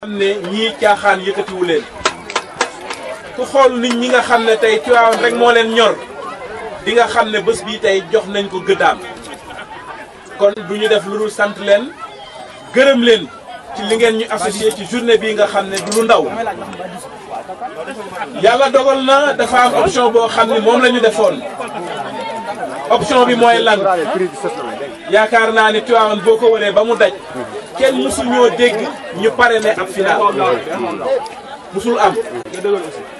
xam ne ñii caaxaan yëkkatiwu leen ku xool nit ñi nga xam ne tey Tiwaawan rek moo leen ñor di nga xam ne bés bii tey jox nañ ko gëddaam kon du ñu def lu dul sant leen gërëm leen ci li ngeen ñu associé ci journée bii nga xam ne du lu ndaw yàlla dogal na dafa am option boo xam ne moom la ñu defoon option bi mooy lan yaakaar naa ni Tivaouane boo ko waree ba mu daj kenn mësu ñoo dégg ñu pare ne ab final musul am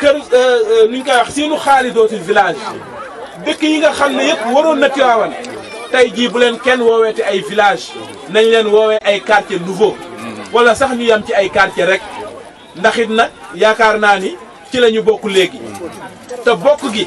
kër ni ñu koy wax siinu xaali dootul village dëkk yi nga xam ne yëpp waroon na Tiwaawan tey jii bu leen kenn wooweeti ay village nañ leen woowee ay quartier nouveau wala sax ñu yam ci ay quartier rek ndax it nag yaakaar naa ni ci la ñu bokk léegi te bokk gi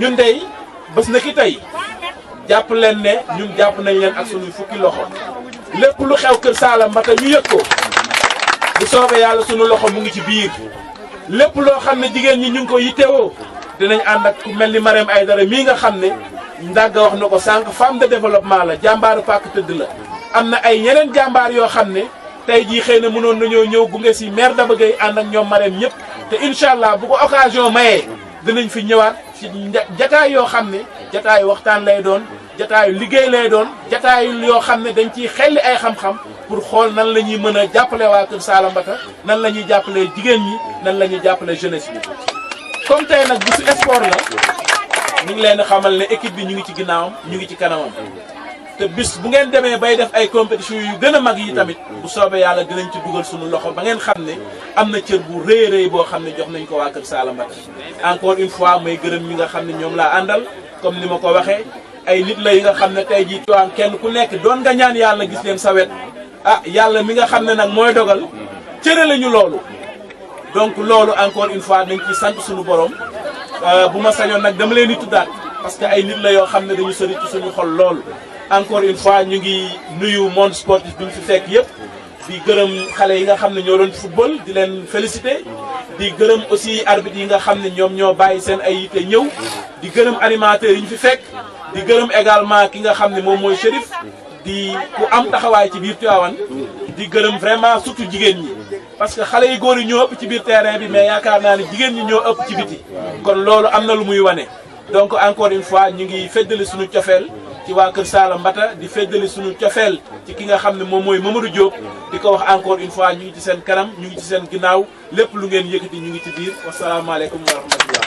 ñun dey bés na ki tey jàpp leen ne ñun jàpp nañ leen ak suñuy fukki loxo lépp lu xew kër Saala Mbata ñu yëg ko bu soobee yàlla suñu loxo mu ngi ci biir lépp loo xam ne jigéen ñi ñu ngi ko yittewoo dinañ ànd ak ku mel ni Marème Aïdara mii nga xam ne ndàgg wax na ko sànq femme de développement la jàmbaaru pàkk tëdd la am na ay yeneen jàmbaar yoo xam ne tey jii xëy na mënoon nañoo ñëw gunge si maire Daba Gueye ànd ak ñoom Marème ñëpp te incha allah bu ko occasion mayee dinañ fi ñëwaat ci nja- jataay yoo xam ne jataayu waxtaan lay doon jataayu liggéey lay doon jataayu yoo xam ne dañ ciy xelli ay xam-xam pour xool nan la ñuy mën a jàppale waa Kër Saala Mbata nan la ñuy jàppale jigéen ñi nan la ñuy jàppale jeunesse bi comme tey nag bisu sport la ñu ngi leen di xamal ne équipe bi ñu ngi ci ginnaawam ñu ngi ci kanamam te bis bu ngeen demee bay def ay compétition yu gën a mag yi tamit bu soobee yàlla dinañ ci dugal suñu loxo ba ngeen xam ne am na cër bu rëy rëy boo xam ne jox nañ ko waa kër Saala Mbacke encore une fois may gërëm ñi nga xam ne ñoom laa àndal comme ni ma ko waxee ay nit la yi nga xam ne tey jii tuwaan kenn ku nekk doon nga ñaan yàlla gis leen sa wet ah yàlla mi nga xam ne nag mooy dogal cëre lañu loolu donc loolu encore une fois dañ ci sant suñu borom euh, bu ma sañoon nag dama leen di tuddaat parce que ay nit la yoo xam ne dañu sori ci suñu xol lool encore une fois ñu ngi nuyu monde sportif bi ñu fi fekk yëpp di gërëm xale yi nga xam ne ñoo doon football di leen félicité di gërëm aussi arbitre yi nga xam ne ñoom ñoo bàyyi seen ay yitte ñëw di gërëm animateurs yi ñu fi fekk di gërëm également ki nga xam ne moom mooy shérif di ku am taxawaay ci biir Tivaouane di gërëm vraiment surtout jigéen ñi parce que xale yi góor yi ñoo ëpp ci biir terrain bi mais yaakaar naa ne jigéen ñi ñoo ëpp ci biti kon loolu am na lu muy wane donc encore une fois ñu ngi feddali suñu cofeel ci waa Kër Saala Mbata di feddali suñu cofeel ci ki nga xam ne moom mooy Mamadou Diop di ko wax encore une fois ñu ngi ci seen kanam ñu ngi ci seen ginnaaw lépp lu ngeen yëkkati ñu ngi ci biir wasalaamaaleykum wa rahmatullah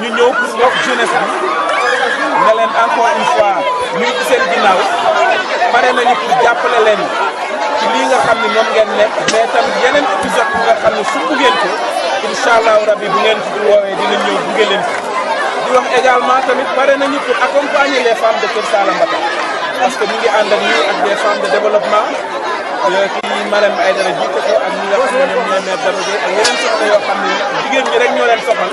ñu ñëw pour wax jeunesse bi ne leen encore une fois ñu ngi ci seen ginnaaw pare nañu pour jàppale leen ci lii nga xam ne moom ngeen nekk mais tam yeneen épisode bi nga xam ne sumb ngeen ko incha allahu rabi bu ngeen ci woowee dinañ ñëw gunge leen ci. di wax également tamit pare nañu pour accompagner les femmes de Kër Saalum Mbata parce que ñu ngi ànd ak ñii ak des femmes de développement kii Marème Aïdara jiite ko ak ñi nga xam ne ñoom ñooy maire Daro Gueye ak yeneen soxna yoo xam ne jigéen ñi rek ñoo leen soxal.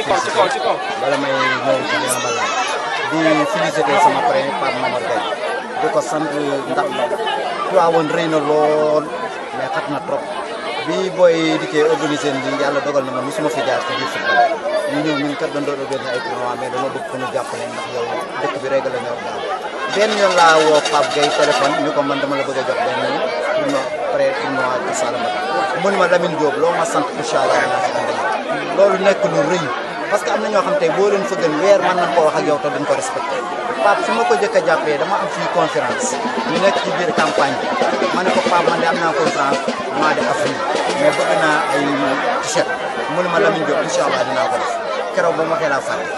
ci kaw ci kaw ci kaw bala may ñëw ci Géant Balla di félicité sama pare Pape Momar Gueye di ko sant ndax Tiwaawoon rëy na lool mais xat na trop bi booy dikkee organisé bi yàlla dogal na ma mosuma fi jaar ci biir football ñu ñëw ñun kat dañ doon organisé ay tournoi mais dama bëgg ku ñu jàppale ndax yow dëkk bi réglé na benn yoon laa woo Pape Gueye téléphone ni ko man dama la bëgg a jox benn yoon pour ma pré pour ma ci Salama mu ne ma Lamine Diop loo ma sant incha allah dinaa ci ànd ak yow. loolu nekk lu rëy parce que am na ñoo xam tey boo leen fëggan weer mën nañ koo wax ak yow te duñ ko respecté Pape su ma ko jëkk a jàppee dama am fii conférence ñu nekk ci biir campagne bi ma ne ko Pape man de am naa conférence mois de avril mais bëgg naa ay t-shirt mu ne ma Lamine Diop incha allah dinaa ko def keroog ba ma xelaa fàtte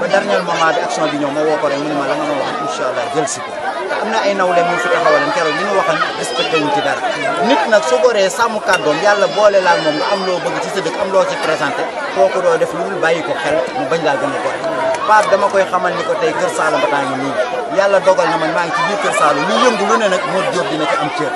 ba dernier moment bi action bi ñëw ma woo ko rek mu ne ma la nga ma wax incha allah jël si ko te am na ay nawle mu fi taxawalan keroog li ñu waxan respecté wuñ ci dara nit nag su goree sàmm kàddoom yàlla boole laal moom nga am loo bëgg ci sa dëkk am loo ci présenté kooku doo def lu dul bàyyi ko xel mu bañ laa gën a gore Pape dama koy xamal ni ko tey Kër Saalum ba taa ngi nii yàlla dogal na man maa ngi ci biir Kër Saalum lu yëngu lu ne nag Modou Diop dina ci am cër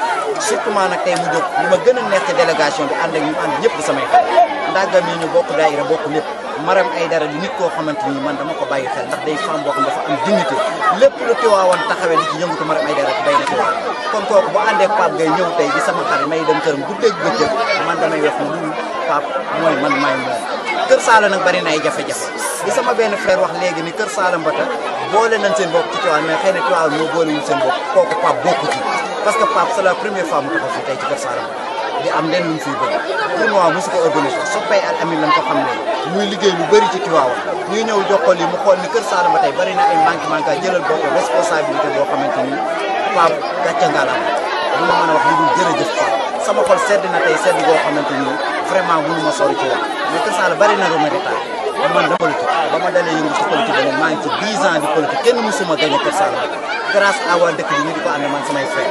surtout maa nag tey mu jóg li ma gën a neex ci délégation bi ànd ak ñu ànd ñëpp di samay xel ndàgga mii ñu bokk daayira bokk lépp Marème Aïdara di nit koo xamante ni man dama ko bàyyi xel ndax day femme boo xam dafa am dignité lépp lu Tiwaawan taxawee li ci yëngatu Marème Aïdara ci day na ci wax kon kooku bu àndee Pape Gueye ñëw tey di sama xarit may dem këram guddeeg bëccëg man damay wax ne lii Pape mooy man maay moom Kër Saala nag bari na ay jafe-jafe li sama benn frère wax léegi ni Kër Saala Mbata boole nañ seen bopp ci Tiwaawan mais xëy na Tiwaawan moo boolewul seen bopp kooku Pape bokku ci parce que Pape c'est la première fois mu taxaw fii tey ci Kër Saala Mbata di am leen luñ fiy bëgg tournoi mosu ko organisé soppay al amin lañ ko xam ne muy liggéey lu bëri ci Tiwaawa ñuy ñëw jox ko lii mu xool ni Kër Saalum ba tey bari na ay manque manque jëlal boo ko responsabilité boo xamante ni Pape gàcce ngalaam lu ma mën a wax lu dul jërëjëf Pape sama xol sedd na tey sedd boo xamante ni vraiment mënu ma sori ci wax mais Kër Saalum bari na lu ma retard ba man dama politique ba ma dalee yëngu ci politique ba léegi maa ngi ci 10 ans di politique kenn musuma gagné Kër Saalum grâce à waa dëkk bi ñu di ko ànd man samay frère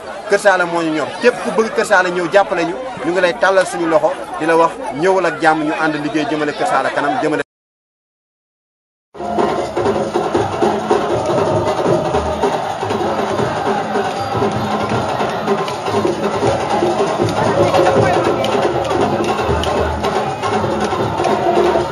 Kër Saala moo ñu ñor képp ku bëgg Kër Saala ñëw jàppale ñu ñu ngi lay tàllal suñu loxo di la wax ñëwal ak jàmm ñu ànd liggéey jëmale Kër Saala kanam jëmale